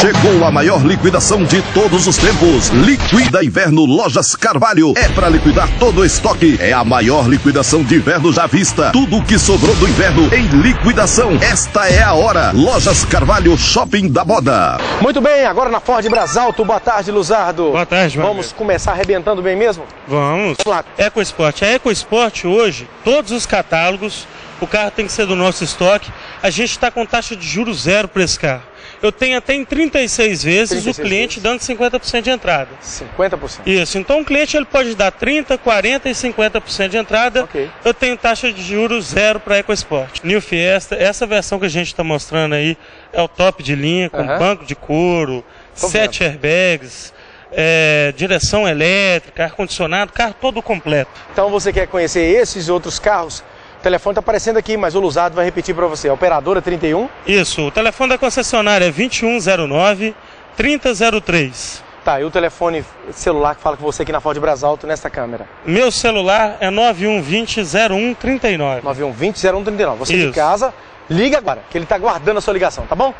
Chegou a maior liquidação de todos os tempos. Liquida Inverno Lojas Carvalho. É para liquidar todo o estoque. É a maior liquidação de inverno já vista. Tudo o que sobrou do inverno em liquidação. Esta é a hora. Lojas Carvalho Shopping da Moda. Muito bem, agora na Ford Brasalto. Boa tarde, Luzardo. Boa tarde, João. Vamos começar arrebentando bem mesmo? Vamos. Vamos lá. EcoSport. A EcoSport hoje, todos os catálogos, o carro tem que ser do nosso estoque. A gente está com taxa de juros zero para esse carro. Eu tenho até em 36 vezes 36 o cliente dando 50% de entrada. 50%. Isso, então o cliente ele pode dar 30, 40 e 50% de entrada. Ok. Eu tenho taxa de juros zero para EcoSport. New Fiesta, essa versão que a gente está mostrando aí é o top de linha, com banco de couro, Tô sete airbags, é, direção elétrica, ar-condicionado, carro todo completo. Então você quer conhecer esses outros carros? O telefone está aparecendo aqui, mas o Luzardo vai repetir para você. Operadora 31. Isso, o telefone da concessionária é 2109 3003. Tá, e o telefone celular que fala com você aqui na Ford Brasalto nesta câmera. Meu celular é 9120 0139. 9120-0139. Você de Isso. casa, liga agora, que ele está guardando a sua ligação, tá bom?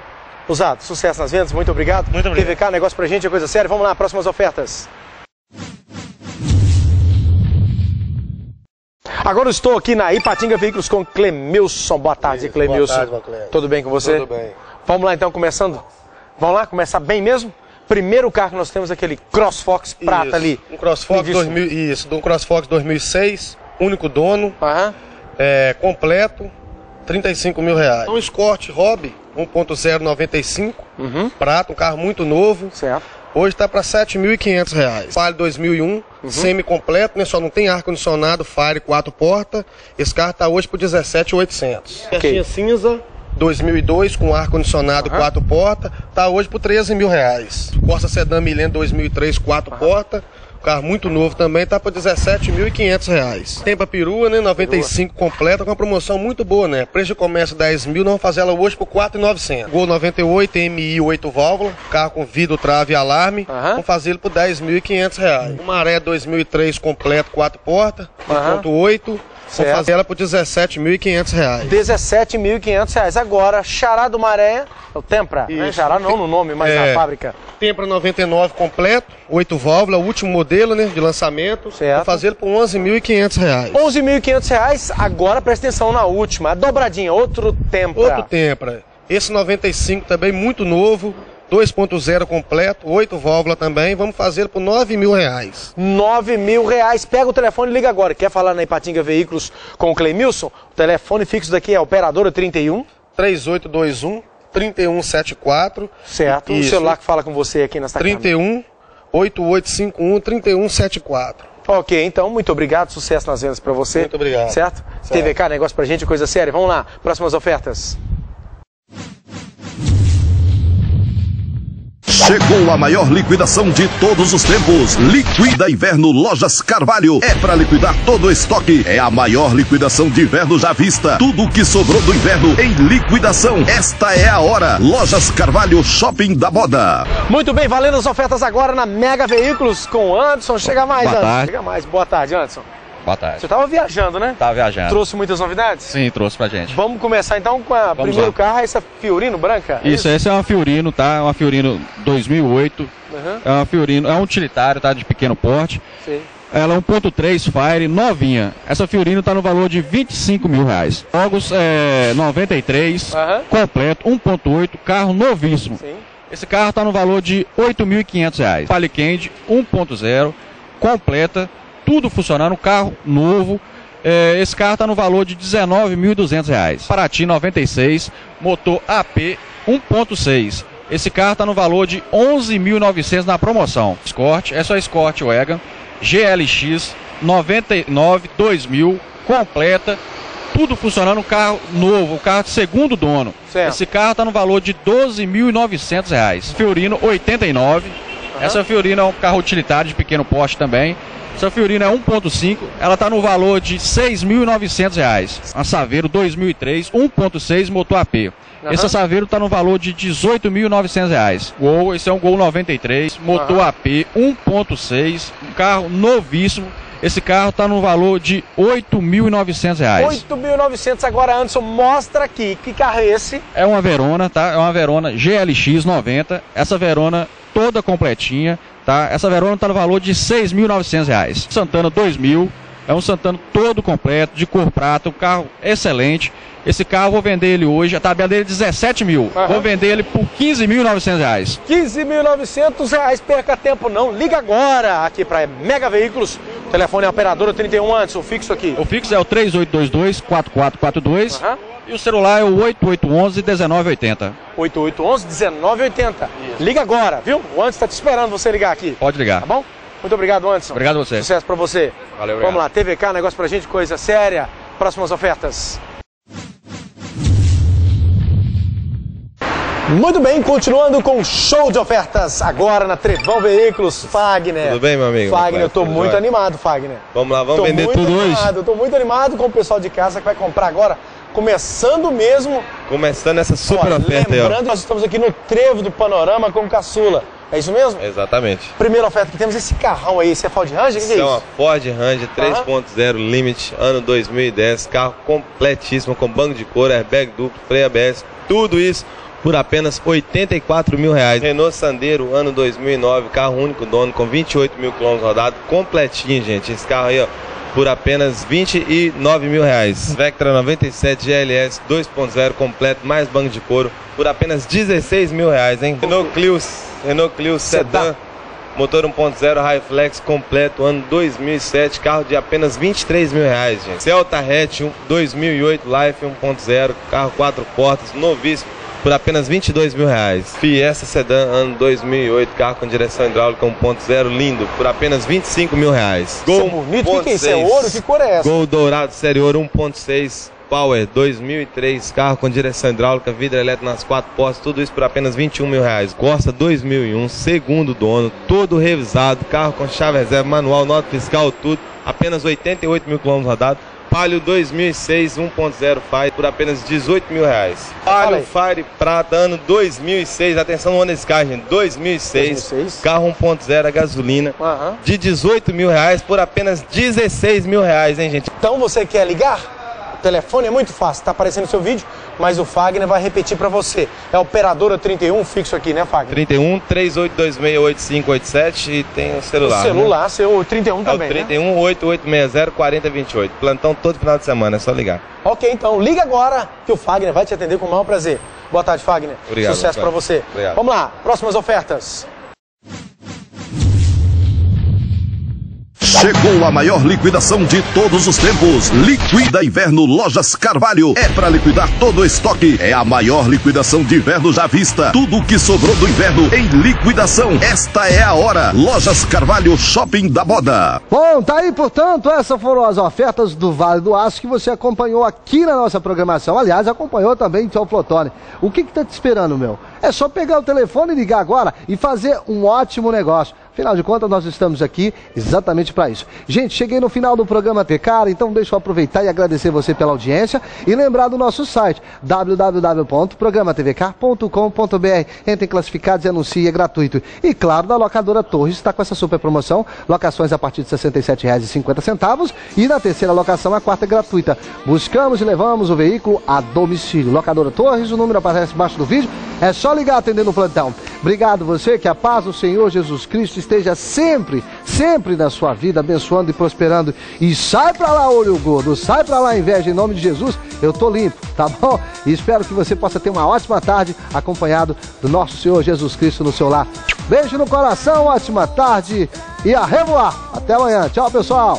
Luzardo, sucesso nas vendas, muito obrigado. Muito obrigado. TVK, negócio pra gente é coisa séria. Vamos lá, próximas ofertas. Agora eu estou aqui na Ipatinga Veículos com Clemilson. Boa tarde, Isso, Clemilson. boa tarde, meu cliente. Tudo bem com você? Tudo bem. Vamos lá então, começando? Vamos lá, começar bem mesmo? Primeiro carro que nós temos é aquele CrossFox prata Isso, ali. Um CrossFox Me diz- 2000, isso, de um CrossFox 2006, único dono, Aham. é, completo, 35 mil reais. Um Escort Hobby 1.095, Uhum. prata, um carro muito novo. Certo. Hoje está para 7.500 reais. Palio 2001, semi-completo, né? Só não tem ar-condicionado, Fire, quatro portas. Esse carro está hoje por 17.800. Caixinha cinza, 2002, com ar-condicionado, Aham. quatro portas. Está hoje por 13 mil reais. Corsa Sedan Milênio 2003, quatro portas. Carro muito novo também, tá por 17.500 reais. Tem pra perua, né? 95 completa, com uma promoção muito boa, né? Preço de comércio 10 mil, nós vamos fazer ela hoje por 4.900. Gol 98, MI 8 válvula, carro com vidro, trave e alarme. Aham. Vamos fazer ele por 10.500 reais. Uma Maré 2003 completo, quatro portas, Aham. 1.8. Certo. Vamos fazer ela por 17.500 reais. 17.500 reais. Agora, Xará do Maré, é o Tempra, né? Xará não no nome, mas É. na fábrica. Tempra 99 completo, 8 válvulas, último modelo, né, de lançamento. Certo. Ele por 11.500 reais. 11.500 reais. Agora, presta atenção na última, a dobradinha, outro Tempra. Outro Tempra. Esse 95 também muito novo, 2.0 completo, 8 válvulas também. Vamos fazer por 9 mil reais. 9 mil reais. Pega o telefone e liga agora. Quer falar na Ipatinga Veículos com o Clemilson? O telefone fixo daqui é operadora 31, 3821 3174 certo? O Isso. celular que fala com você aqui câmera. 31 8851 3174. Ok, então, muito obrigado. Sucesso nas vendas pra você. Muito obrigado. Certo? Certo. TVK, negócio pra gente, coisa séria. Vamos lá, próximas ofertas. Chegou a maior liquidação de todos os tempos. Liquida Inverno Lojas Carvalho. É para liquidar todo o estoque. É a maior liquidação de inverno já vista. Tudo o que sobrou do inverno em liquidação. Esta é a hora. Lojas Carvalho Shopping da Moda. Muito bem, valendo as ofertas agora na Mega Veículos com o Anderson. Chega mais, Boa Anderson. tarde. Chega mais. Boa tarde, Anderson. Boa tarde. Você estava viajando, né? Tá viajando. Trouxe muitas novidades? Sim, trouxe pra gente. Vamos começar então com a Vamos primeiro lá. carro, essa Fiorino branca? Isso, esse é uma Fiorino, tá? É uma Fiorino 2008. Uhum, É uma Fiorino, é um utilitário, tá? De pequeno porte. sim. Ela é 1.3 Fire, novinha. Essa Fiorino tá no valor de 25 mil reais. Jogos é 93, Aham. completo, 1.8, carro novíssimo. Sim. Esse carro tá no valor de 8.500 reais. Palicande 1.0, completa, tudo funcionando, carro novo. É, esse carro está no valor de 19.200 reais. Paraty 96, motor AP 1.6. Esse carro está no valor de 11.900 na promoção. Escort, é só Escort Wagon, GLX 99 2000, completa, tudo funcionando, carro novo, carro de segundo dono. Certo. Esse carro está no valor de 12.900 reais. Fiorino 89. Essa Fiorino é um carro utilitário de pequeno porte também. Essa Fiorino é 1.5, ela está no valor de 6.900 reais. A Saveiro 2003, 1.6 motor AP. Aham. Esse Saveiro está no valor de 18.900 reais. Gol, esse é um Gol 93, motor Aham. AP 1.6, um carro novíssimo. Esse carro está no valor de R$ 8.900. 8.900 agora, Anderson, mostra aqui que carro é esse. É uma Verona, tá? É uma Verona GLX 90. Essa Verona toda completinha, tá? Essa Verona está no valor de R$ 6.900. Santana 2000, é um Santana todo completo, de cor prata, um carro excelente. Esse carro vou vender ele hoje, a tabela dele é 17 mil. Uhum. Vou vender ele por 15.900 reais. 15.900 reais, perca tempo não. Liga agora aqui para Mega Veículos. O telefone é operadora 31 antes, o fixo aqui. O fixo é o 3822-4442. Uhum. E o celular é o 8811-1980. 8811-1980. Liga agora, viu? O Antes está te esperando você ligar aqui. Pode ligar. Tá bom? Muito obrigado, Anderson. Obrigado a você. Sucesso para você. Valeu, obrigado. Vamos lá, TVK, negócio pra gente, coisa séria. Próximas ofertas. Muito bem, continuando com o show de ofertas agora na Trevão Veículos, Fagner. Tudo bem, meu amigo? Fagner, eu tô muito jóia. animado, Fagner. Vamos lá, vamos tô vender tudo animado, hoje. Eu tô muito animado com o pessoal de casa que vai comprar agora, começando mesmo. Começando essa super ó, oferta aí, ó. Lembrando que nós estamos aqui no Trevo do Panorama com Caçula. É isso mesmo? Exatamente. Primeira oferta que temos esse carrão aí, esse é Ford Ranger? O que, é isso? É uma Ford Ranger 3.0 Limit, ano 2010, carro completíssimo, com banco de couro, airbag duplo, freio ABS, tudo isso por apenas 84 mil reais. Renault Sandero, ano 2009, carro único dono, com 28 mil quilômetros rodados, completinho, gente. Esse carro aí, ó, por apenas 29 mil reais. Vectra 97 GLS 2.0 completo, mais banco de couro, por apenas 16 mil reais, hein? Renault Clio, Renault Clio Sedan, motor 1.0 High Flex completo, ano 2007, carro de apenas 23 mil reais, gente. Celta Hatch 2008 Life 1.0, carro 4 portas, novíssimo por apenas 22 mil reais. Fiesta Sedan ano 2008, carro com direção hidráulica 1.0, lindo, por apenas 25 mil reais. Gol isso é bonito, o que, é isso? É ouro? Que cor é essa? Gol dourado, série ouro 1.6. Power 2003, carro com direção hidráulica, vidro elétrico nas quatro portas, tudo isso por apenas 21 mil reais. Corsa 2001, segundo dono, todo revisado, carro com chave reserva, manual, nota fiscal, tudo, apenas 88 mil quilômetros rodados. Palio 2006 1.0 Fire por apenas 18 mil reais. Palio Fire Prata ano 2006, atenção no nesse carro, gente, 2006, 2006. carro 1.0 a gasolina, uhum. de 18 mil reais por apenas 16 mil reais, hein, gente? Então você quer ligar? Telefone é muito fácil, está aparecendo no seu vídeo, mas o Fagner vai repetir para você. É operadora 31 fixo aqui, né, Fagner? 31 38268587 e tem o celular. O celular, né? seu 31 também. É o 31 né? 8860 4028. Plantão todo final de semana, é só ligar. Ok, então liga agora que o Fagner vai te atender com o maior prazer. Boa tarde, Fagner. Obrigado. Sucesso para você. Obrigado. Vamos lá, próximas ofertas. Chegou a maior liquidação de todos os tempos. Liquida Inverno Lojas Carvalho. É para liquidar todo o estoque. É a maior liquidação de inverno já vista. Tudo o que sobrou do inverno em liquidação. Esta é a hora. Lojas Carvalho Shopping da Moda. Bom, tá aí, portanto, essas foram as ofertas do Vale do Aço que você acompanhou aqui na nossa programação. Aliás, acompanhou também o Flotone. O que que tá te esperando, meu? É só pegar o telefone e ligar agora e fazer um ótimo negócio. Afinal de contas, nós estamos aqui exatamente para isso. Gente, cheguei no final do programa Cara, então deixa eu aproveitar e agradecer você pela audiência e lembrar do nosso site www.programatvk.com.br. Entre em classificados e anuncie, é gratuito. E claro, da locadora Torres está com essa super promoção, locações a partir de R$ 67,50 e na terceira locação a quarta é gratuita. Buscamos e levamos o veículo a domicílio. Locadora Torres, o número aparece embaixo do vídeo, é só ligar atendendo o plantão. Obrigado você, que a paz do Senhor Jesus Cristo esteja sempre, sempre na sua vida, abençoando e prosperando. E sai pra lá, olho gordo, sai pra lá, inveja, em nome de Jesus. Eu tô limpo, tá bom? E espero que você possa ter uma ótima tarde acompanhado do nosso Senhor Jesus Cristo no seu lar. Beijo no coração, ótima tarde e a. Até amanhã. Tchau, pessoal.